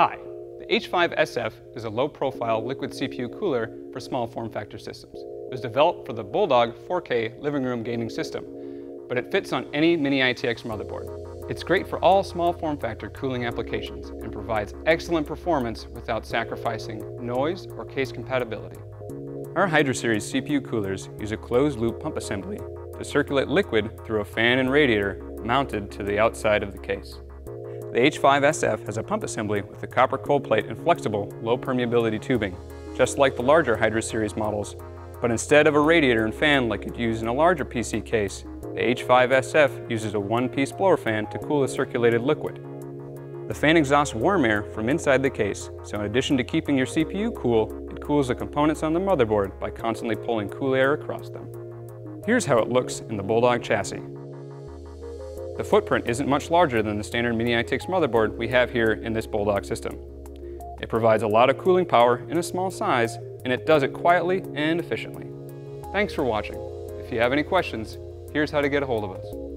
Hi, the H5SF is a low-profile liquid CPU cooler for small form factor systems. It was developed for the Bulldog 4K living room gaming system, but it fits on any Mini ITX motherboard. It's great for all small form factor cooling applications and provides excellent performance without sacrificing noise or case compatibility. Our Hydro Series CPU coolers use a closed-loop pump assembly to circulate liquid through a fan and radiator mounted to the outside of the case. The H5SF has a pump assembly with a copper cold plate and flexible, low permeability tubing, just like the larger Hydro series models, but instead of a radiator and fan like you'd use in a larger PC case, the H5SF uses a one-piece blower fan to cool the circulated liquid. The fan exhausts warm air from inside the case, so in addition to keeping your CPU cool, it cools the components on the motherboard by constantly pulling cool air across them. Here's how it looks in the Bulldog chassis. The footprint isn't much larger than the standard Mini ITX motherboard we have here in this Bulldog system. It provides a lot of cooling power in a small size, and it does it quietly and efficiently. Thanks for watching. If you have any questions, here's how to get a hold of us.